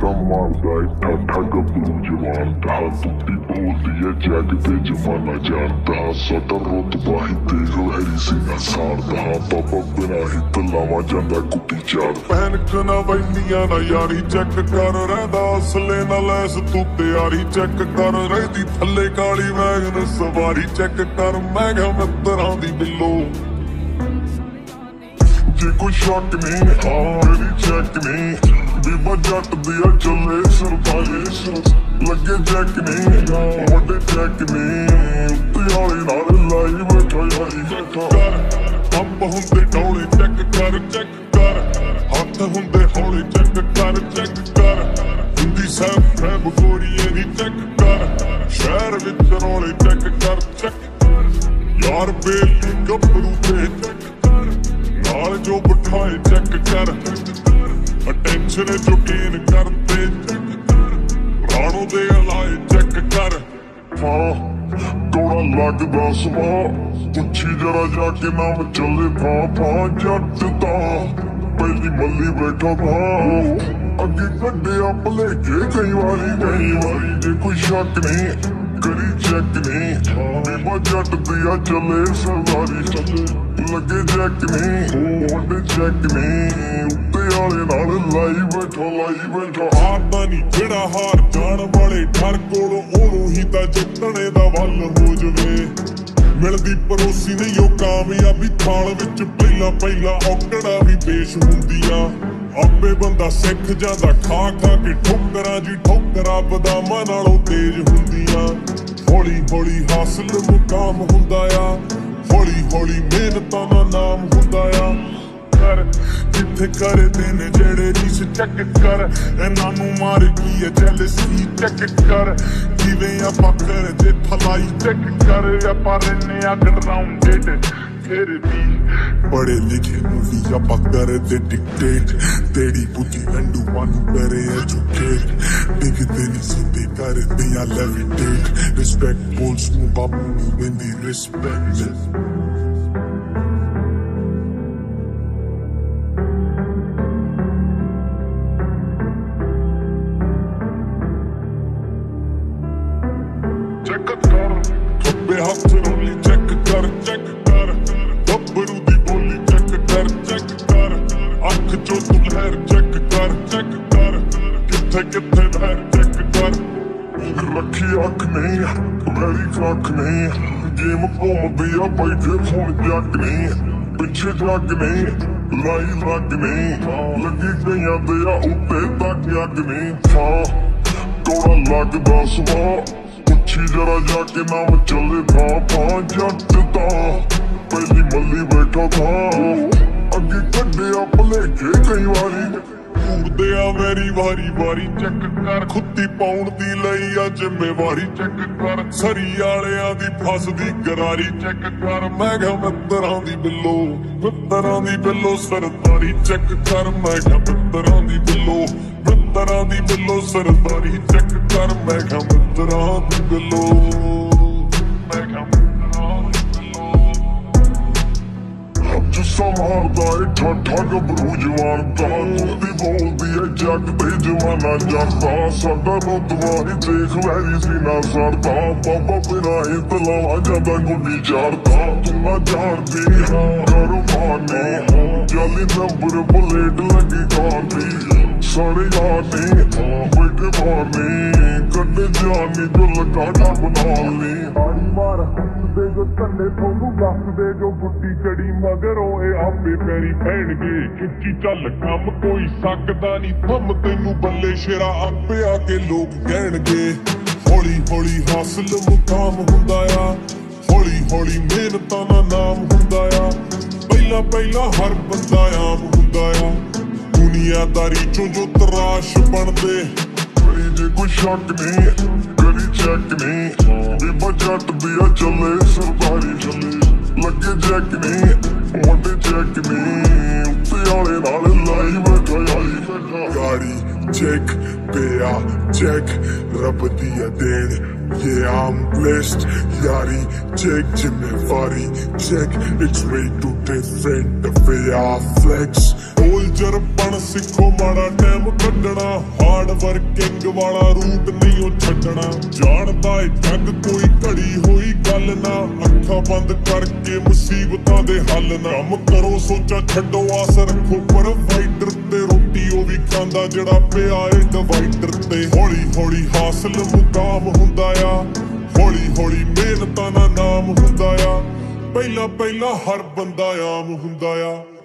ਤਾਂ ਮਾਰਦਾ ਏ ਠਾਠਾ ਗੱਭਰੂ ਜਵਾਨ ਦਾ ਤੁੱਤੀ ਬੋਲਦੀ ਏ ਜੱਗ ਤੇ ਜਮਾਨਾ ਜਾਣਦਾ ਸਾਡਾ ਰੁਤਬਾ ਹੀ ਤੇਜ਼ ਲਹਿਰੀ ਸਿੰਘਾ ਸਾਰਦਾ ਬਾਬਾ ਬਿਨਾ ਹੀ ਤਲਾਵਾ ਜਾਂਦਾ ਕੁੱਤੀ ਚਾਰ ਪੈਨਕ ਨਾ ਵੈਂਦੀਆਂ ਨਾ ਯਾਰੀ ਚੈੱਕ ਕਰ ਰਹਿੰਦਾ ਅਸਲੇ ਨਾਲ ਲੈਸ ਤੂੰ ਤਿਆਰੀ ਚੈੱਕ ਕਰ ਰਹਿਦੀ ਥੱਲੇ ਕਾਲੀ ਵੈਗਨ ਸਵਾਰੀ ਚੈੱਕ ਕਰ ਮੈਂ ਕਿਹਾ ਮਿੱਤਰਾਂ ਦੀ ਬਿੱਲੋ ਜੇ ਕੋਈ ਸ਼ੱਕ ਨਹੀਂ ਹਾਂ ਮੇਰੀ ਚੈੱਕ ਨਹੀਂ ਬੀਬਾ ਜੱਟ ਦੀ ਚੱਲੇ ਸਰਦਾਰੀ ਲੱਗੇ ਜੈਕ ਨਹੀਂ ਵੱਡੇ ਚੈੱਕ ਨਹੀਂ ਉੱਤੇ ਵਾਲੇ ਨਾਲ ਲਾਈ ਬੈਠਾ ਯਾਰੀ ਕਰ ਅੰਬ ਹੁੰਦੇ ਡੋਲੇ ਚੈੱਕ ਕਰ ਚੈੱਕ ਕਰ। ਹੱਥ ਹੁੰਦੇ ਹੌਲੇ ਚੈੱਕ ਕਰ ਚੈੱਕ ਕਰ। ਹੁੰਦੀ ਸੈਫ ਫੈਬ ਗੋਰੀਏ ਦੀ ਚੈੱਕ ਕਰ। ਸ਼ਹਿਰ ਵਿੱਚ ਰੋਲੇ ਚੈੱਕ ਕਰ ਚੈੱਕ ਯਾਰ ਬੇਲੀ ਗੱਭਰੂ ਤੇ ਚੈੱਕ ਕਰ। ਨਾਲ ਜੋ ਬਿਠਾਏ ਚੈੱਕ ਕਰ। ਅਟੈਂਸ਼ਨ ਜੋ ਗੇਨ ਕਰਦੇ ਰਾਣੋ ਦੇ ਅਲਾਏ ਚੈੱਕ ਕਰ। ਹਾਂ ਕੋੜਾ ਲੱਗਦਾ ਸਮਾ। ਪੁੱਛੀ ਜਰਾ ਜਾ ਕੇ ਨਾਮ ਚੱਲੇ ਥਾਂ ਥਾਂ ਜੱਟ ਦਾ ਪਹਿਲੀ ਮੱਲੀ ਬੈਠਾ ਥਾਂ। ਅੱਗੇ ਕੱਢਿਆ ਭਲੇਖੇ, ਕਈ ਵਾਰੀ ਕਈ ਵਾਰੀ ਜੇ ਕੋਈ ਸ਼ੱਕ ਨਹੀਂ ਕਰੀ ਚੈੱਕ ਨਹੀਂ। ਬੀਬਾ ਜੱਟ ਦੀ ਆ, ਚੱਲੇ ਸਰਦਾਰੀ ਚੱਲੇ। ਲੱਗੇ ਜੈਕ ਨਹੀਂ ਵੱਡੇ ਚੈੱਕ ਨਹੀਂ ਉੱਤੇ ਵਾਲੇ ਨਾਲ ਲਾਈ ਬੈਠਾ ਲਾਈ ਬੈਠਾ। ਹਾਰਦਾ ਨਹੀਂ ਜਿਹੜਾ ਹਾਰ ਜਾਣ ਵਾਲੇ, ਠਰ ਕੋਲੋਂ ਉਹਨੂੰ ਹੀ ਤਾਂ ਜਿੱਤਣੇ ਦਾ ਵੱਲ ਹੋ ਜਵੇ। ਮਿਲਦੀ ਪਰੋਸੀ ਨਹੀਂ ਉਹ ਕਾਮਯਾਬੀ ਥਾਲ ਵਿੱਚ ਪਹਿਲਾਂ ਪਹਿਲਾਂ ਔਕੜਾ ਵੀ ਪੇਸ਼ ਹੁੰਦੀਆਂ। ਆਪੇ ਬੰਦਾ ਸਿੱਖ ਜਾਂਦਾ, ਖਾ ਖਾ ਕੇ ਠੋਕਰਾਂ ਜੀ ਠੋਕਰਾਂ ਬਦਾਮਾਂ ਨਾਲੋਂ ਤੇਜ਼ ਹੁੰਦੀਆਂ। ਹੌਲੀ ਹੌਲੀ ਹਾਸਲ ਮੁਕਾਮ ਹੁੰਦਾ ਆ। ਹੌਲੀ ਹੌਲੀ ਮਿਹਨਤਾਂ ਦਾ ਨਾਮ ਹੁੰਦਾ ਆ। ਕਰ, ਜਿੱਥੇ ਕਰਦੇ ਨੇ ਜਿਹੜੇ ਰੀਸ ਚੈੱਕ ਕਰ। ਇਹਨਾਂ ਨੂੰ ਮਾਰ ਕੀ ਹੈ ਜੈਲਸੀ ਚੈੱਕ ਕਰ। ਕਿਵੇਂ ਆਪਾਂ ਕਰਦੇ ਫਲਾਈ ਚੈੱਕ ਕਰ, ਆਪਾਂ ਰਹਿੰਦੇ ਆ ਗਰਾਊਂਡਡ ਫਿਰ ਵੀ ਪੜੇ ਲਿਖੇ ਨੂੰ ਵੀ ਆਪਾਂ ਕਰਦੇ ਡਿਕਟੇਟ ਤੇਰੀ ਬੁੱਧੀ ਅੰਡੂ ਵਨ ਕਰੇ ਐਜੂਕੇਟ ਡਿੱਗਦੇ ਨਹੀਂ ਸਿੱਧੇ ਕਰਦੇ ਆ ਲੈਵਿਟੇਟ ਰਿਸਪੈਕਟ ਬੋਲਸ ਨੂੰ ਬਾਬੂ ਨੂੰ ਦਿੰਦੀ ਰਿਸਪੈਕਟ ਕਿੱਥੇ ਚੈੱਕ ਕਰ ਰੱਖੀ ਅੱਖ ਨਹੀਂ ਮੇਰੀ ਕੱਖ ਨਹੀਂ, ਗੇਮ ਘੁੰਮਦੀ ਆ ਬੈਠੇ ਫੋਨ ਜੱਗ ਨਹੀਂ, ਪਿੱਛੇ ਜੱਗ ਨਹੀਂ, ਲਾਈ ਲੱਗ ਨਹੀਂ, ਲੱਗੀ ਗਈਆਂ ਦੇ ਆ ਉੱਤੇ ਤੱਕ ਅੱਗ ਨਹੀਂ ਥਾਂ ਕੋੜਾ ਲੱਗਦਾ ਸਵਾ ਪੁੱਛੀ ਜਰਾ ਜਾ ਕੇ ਨਾਮ ਚੱਲੇ ਥਾਂ ਥਾਂ ਜੱਟ ਦਾ ਪਹਿਲੀ ਮੱਲੀ ਬੈਠਾ ਥਾਂ ਵਾਰੀ ਵਾਰੀ ਚੈੱਕ ਕਰ, ਖੁੱਤੀ ਪਾਉਣ ਦੀ ਲਈ ਆ ਜ਼ਿੰਮੇਵਾਰੀ ਚੈੱਕ ਕਰ। ਸਰੀ ਵਾਲਿਆਂ ਦੀ ਫਸਦੀ ਗਰਾਰੀ ਚੈੱਕ ਕਰ। ਮੈਂ ਕਿਹਾ ਮਿੱਤਰਾਂ ਦੀ ਬਿੱਲੋ, ਮਿੱਤਰਾਂ ਦੀ ਬਿੱਲੋ, ਸਰਦਾਰੀ ਚੈੱਕ ਕਰ। ਮੈਂ ਕਿਹਾ ਮਿੱਤਰਾਂ ਦੀ ਬਿੱਲੋ, ਮਿੱਤਰਾਂ ਦੀ ਬਿੱਲੋ, ਸਰਦਾਰੀ ਚੈੱਕ ਕਰ। ਮੈਂ ਕਿਹਾ ਮਿੱਤਰਾਂ ਦੀ ਬਿੱਲੋ। ਜੁੱਸਾ ਮਾਰਦਾ ਏ ਠਾਠਾ ਗੱਭਰੂ ਜਵਾਨ ਦਾ ਤੁੱਤੀ ਬੋਲਦੀ ਏ, ਜੱਗ ਤੇ ਜਵਾਨਾ ਜਾਂਦਾ ਸਾਡਾ ਰੁਤਬਾ ਹੀ ਦੇਖ ਵੈਰੀ ਸੀ ਨਾ ਸਰਦਾ ਬਾਬਾ ਬਿਨਾ ਹੀ ਤਲਾਵਾ ਜਾਂਦਾ, ਗੁੱਡੀ ਚਾਰਦਾ ਤੂੰ ਨਾ ਜਾਣਦੀ ਕਰ ਮਾਨੇ ਜਾਲੀ ਨੰਬਰ, ਬੁਲੇਟ ਲੱਗੀ ਕਾਂਦੀ ਸਾਰੇ ਯਾਨੀ ਬੈਠੇ ਮਾਰਨੀ ਕੱਢੇ ਜਾਨੀ ਜੋ ਲਗਾੜਾ ਬਣਾ ਲਈ ਪਾਣੀ ਮਾਰ ਦੇ ਜੋ ਤੰਨੇ ਤੁਹਾਨੂੰ ਦੱਸਦੇ ਜੋ ਗੁੱਡੀ ਚੜੀ ਮਗਰੋਂ ਇਹ ਆਪੇ ਪੈਰੀ ਪੈਣਗੇ। ਖਿੱਚੀ ਚੱਲ ਕੰਮ ਕੋਈ ਸਕਦਾ ਨਹੀਂ, ਥੰਮ ਤੈਨੂੰ ਬੱਲੇ ਸ਼ੇਰਾ ਆਪੇ ਆ ਕੇ ਲੋਕ ਕਹਿਣਗੇ। ਹੌਲੀ ਹੌਲੀ ਹਾਸਲ ਮੁਕਾਮ ਹੁੰਦਾ ਆ। ਹੌਲੀ ਹੌਲੀ ਮਿਹਨਤਾਂ ਦਾ ਨਾਮ ਹੁੰਦਾ ਆ। ਪਹਿਲਾਂ ਪਹਿਲਾਂ ਹਰ ਬੰਦਾ ਆਮ ਹੁੰਦਾ ਆ। ਦੁਨੀਆਦਾਰੀ ਚੋਂ ਜੋ ਤਰਾਸ਼ ਬਣਦੇ। ਕਰੀ ਜੇ ਕੋਈ ਸ਼ੱਕ ਨਹੀਂ, ਕਰੀ ਚੈੱਕ ਨਹੀਂ। ਬੀਬਾ ਜੱਟ ਦੀ ਆ ਚੱਲੇ ਸਰਦਾਰੀ ਚੱਲੇ। ਲੱਗੇ ਜੈਕ ਨਹੀਂ ਮੋਢੇ ਚੈੱਕ ਨਹੀਂ। ਉੱਤੇ ਵਾਲੇ ਨਾਲ ਲਾਈ ਬੈਠਾ ਯਾਰੀ ਗਾੜੀ ਚੈੱਕ ਪਿਆ ਚੈੱਕ ਰੱਬ ਦੀ ਦੇਣ। Yeah, I'm blessed. Yari, check ਜ਼ਿੰਮੇਵਾਰੀ check. It's way too different the way I flex. Soldier ਬਣ ਸਿੱਖੋ ਮਾੜਾ ਟਾਈਮ ਕੱਢਣਾ ਹਾਰਡ ਵਰਕਿੰਗ ਵਾਲਾ ਰੂਟ ਨਹੀਂ ਉਹ ਛੱਡਣਾ ਜਾਣਦਾ ਏ ਜੱਗ ਕੋਈ ਘੜੀ ਹੋਈ ਗੱਲ ਨਾ ਅੱਖਾਂ ਬੰਦ ਕਰਕੇ ਮੁਸੀਬਤਾਂ ਦੇ ਹੱਲ ਨਾ ਕੰਮ ਕਰੋ ਸੋਚਾਂ ਛੱਡੋ ਆਸ ਰੱਖੋ ਪ੍ਰੋਵਾਈਡਰ ਤੇ ਰੋਟੀ ਉਹ ਵੀ ਖਾਂਦਾ ਜਿਹੜਾ ਪਿਆ ਏ ਡਿਵਾਈਡਰ ਤੇ ਹੌਲੀ ਹਾਸਲ ਮੁਕਾਮ ਹੁੰਦਾ ਆ। ਹੌਲੀ ਹੌਲੀ ਮਿਹਨਤਾਂ ਦਾ ਨਾਮ ਹੁੰਦਾ ਆ। ਪਹਿਲਾਂ ਪਹਿਲਾਂ ਹਰ ਬੰਦਾ ਆਮ ਹੁੰਦਾ ਆ।